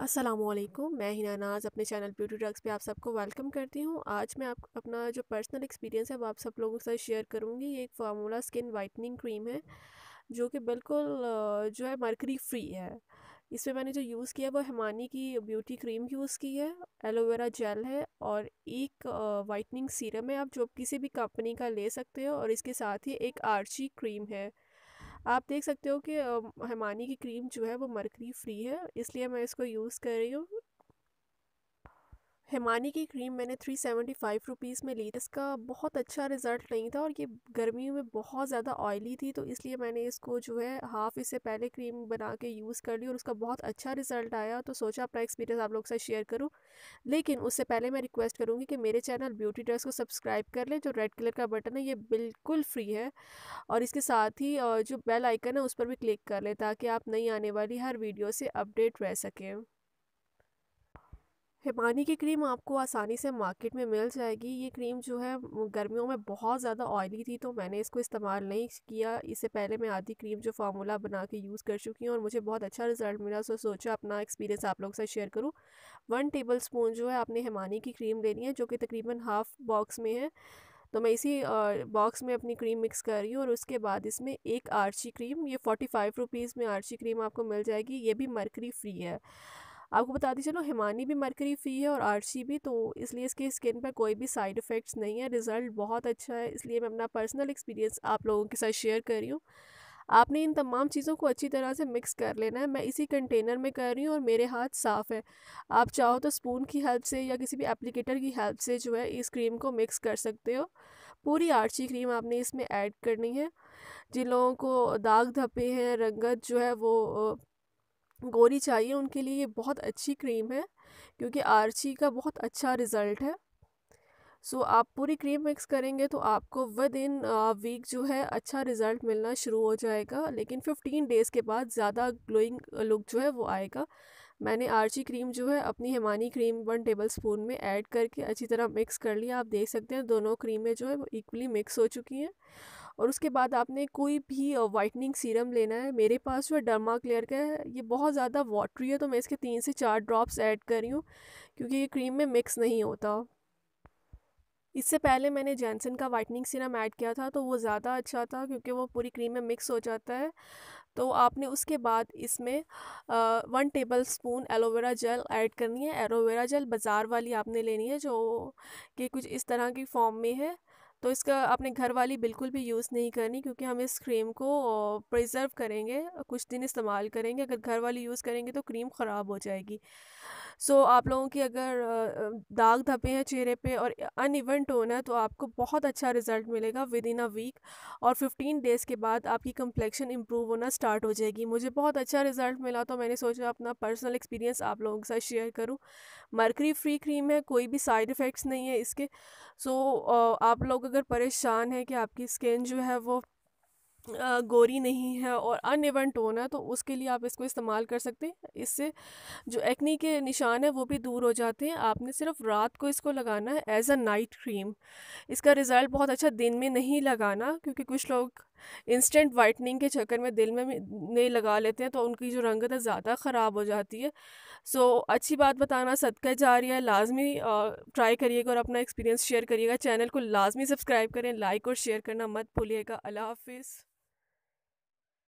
असलकुम मैं हिना नाज अपने चैनल ब्यूटी ड्रग्स पे आप सबको वेलकम करती हूँ। आज मैं आप अपना जो पर्सनल एक्सपीरियंस है, वो आप सब लोगों के साथ शेयर करूँगी। ये एक फार्मूला स्किन वाइटनिंग क्रीम है, जो कि बिल्कुल जो है मरकरी फ्री है। इसमें मैंने जो यूज़ किया वो हिमानी की ब्यूटी क्रीम यूज़ की है, एलोवेरा जेल है और एक वाइटनिंग सीरम है। आप जो किसी भी कंपनी का ले सकते हो और इसके साथ ही एक आर्ची क्रीम है। आप देख सकते हो कि हेमानी की क्रीम जो है वो मरकरी फ्री है, इसलिए मैं इसको यूज़ कर रही हूँ। हिमानी की क्रीम मैंने थ्री सेवेंटी फाइव रुपीज़ में ली इसका बहुत अच्छा रिज़ल्ट नहीं था और ये गर्मियों में बहुत ज़्यादा ऑयली थी तो इसलिए मैंने इसको जो है हाफ़ इससे पहले क्रीम बना के यूज़ कर ली और उसका बहुत अच्छा रिज़ल्ट आया। तो सोचा अपना एक्सपीरियंस आप लोग से शेयर करूँ। लेकिन उससे पहले मैं रिक्वेस्ट करूँगी कि मेरे चैनल ब्यूटी ड्रेस को सब्सक्राइब कर लें। जो रेड कलर का बटन है, ये बिल्कुल फ्री है। और इसके साथ ही जो बेल आइकन है, उस पर भी क्लिक कर लें ताकि आप नई आने वाली हर वीडियो से अपडेट रह सकें। हिमानी की क्रीम आपको आसानी से मार्केट में मिल जाएगी। ये क्रीम जो है गर्मियों में बहुत ज़्यादा ऑयली थी तो मैंने इसको इस्तेमाल नहीं किया। इससे पहले मैं आधी क्रीम जो फार्मूला बना के यूज़ कर चुकी हूँ और मुझे बहुत अच्छा रिज़ल्ट मिला, सो सोचा अपना एक्सपीरियंस आप लोग से शेयर करूँ। वन टेबल स्पून जो है, आपने हिमानी की क्रीम लेनी है, जो कि तकरीबन हाफ़ बॉक्स में है। तो मैं इसी बॉक्स में अपनी क्रीम मिक्स कर रही हूँ और उसके बाद इसमें एक आर्ची क्रीम, ये फोर्टी फाइव रुपीज़ में आर्ची क्रीम आपको मिल जाएगी। ये भी मरकरी फ्री है। आपको बता दी, चलो हिमानी भी मरकरी फ़ी है और आरसी भी तो इसलिए इसके स्किन पर कोई भी साइड इफ़ेक्ट्स नहीं है। रिज़ल्ट बहुत अच्छा है, इसलिए मैं अपना पर्सनल एक्सपीरियंस आप लोगों के साथ शेयर कर रही हूँ। आपने इन तमाम चीज़ों को अच्छी तरह से मिक्स कर लेना है। मैं इसी कंटेनर में कर रही हूँ और मेरे हाथ साफ़ है। आप चाहो तो स्पून की हेल्प से या किसी भी एप्लीकेटर की हेल्प से जो है इस क्रीम को मिक्स कर सकते हो। पूरी आर्ची क्रीम आपने इसमें ऐड करनी है। जिन लोगों को दाग धब्बे हैं, रंगत जो है वो गोरी चाहिए उनके लिए ये बहुत अच्छी क्रीम है क्योंकि आर्ची का बहुत अच्छा रिज़ल्ट है। सो so, आप पूरी क्रीम मिक्स करेंगे तो आपको विद इन वीक जो है अच्छा रिज़ल्ट मिलना शुरू हो जाएगा लेकिन 15 डेज़ के बाद ज़्यादा ग्लोइंग लुक जो है वो आएगा। मैंने आर्ची क्रीम जो है, अपनी Himani cream one tablespoon में ऐड करके अच्छी तरह मिक्स कर लिया। आप देख सकते हैं, दोनों क्रीमें जो है, वो इक्वली मिक्स हो चुकी हैं। और उसके बाद आपने कोई भी वाइटनिंग सीरम लेना है। मेरे पास जो है डर्मा क्लियर का है। ये बहुत ज़्यादा वाटरी है तो मैं इसके तीन से चार ड्रॉप्स ऐड कर रही हूँ, क्योंकि ये क्रीम में मिक्स नहीं होता। इससे पहले मैंने जैनसन का वाइटनिंग सीरम ऐड किया था तो वो ज़्यादा अच्छा था क्योंकि वो पूरी क्रीम में मिक्स हो जाता है। तो आपने उसके बाद इसमें आ, one tablespoon aloe vera gel add करनी है। एलोवेरा जेल बाज़ार वाली आपने लेनी है जो कि कुछ इस तरह की फॉर्म में है। तो इसका आपने घर वाली बिल्कुल भी यूज़ नहीं करनी क्योंकि हम इस क्रीम को प्रिज़र्व करेंगे कुछ दिन इस्तेमाल करेंगे अगर घर वाली यूज़ करेंगे तो क्रीम ख़राब हो जाएगी। सो so, आप लोगों की अगर दाग धब्बे हैं चेहरे पे और अनइवन टोन है तो आपको बहुत अच्छा रिज़ल्ट मिलेगा विद इन अ वीक और 15 डेज़ के बाद आपकी कम्प्लेक्शन इम्प्रूव होना स्टार्ट हो जाएगी। मुझे बहुत अच्छा रिज़ल्ट मिला तो मैंने सोचा अपना पर्सनल एक्सपीरियंस आप लोगों के साथ शेयर करूँ। मरकरी फ्री क्रीम है कोई भी साइड इफ़ेक्ट्स नहीं है इसके। सो so, आप लोग अगर परेशान है कि आपकी स्किन जो है वो गोरी नहीं है और अन इवन टोन है तो उसके लिए आप इसको इस्तेमाल कर सकते हैं। इससे जो एक्नी के निशान है वो भी दूर हो जाते हैं। आपने सिर्फ़ रात को इसको लगाना है एज अ नाइट क्रीम। इसका रिज़ल्ट बहुत अच्छा दिन में नहीं लगाना, क्योंकि कुछ लोग इंस्टेंट वाइटनिंग के चक्कर में दिल में नहीं लगा लेते हैं तो उनकी जो रंगत है ज़्यादा ख़राब हो जाती है। सो so, अच्छी बात बताना सदका जा रही है लाजमी ट्राई करिएगा और अपना एक्सपीरियंस शेयर करिएगा। चैनल को लाजमी सब्सक्राइब करें लाइक और शेयर करना मत भूलिएगा। अल्लाह हाफिज़।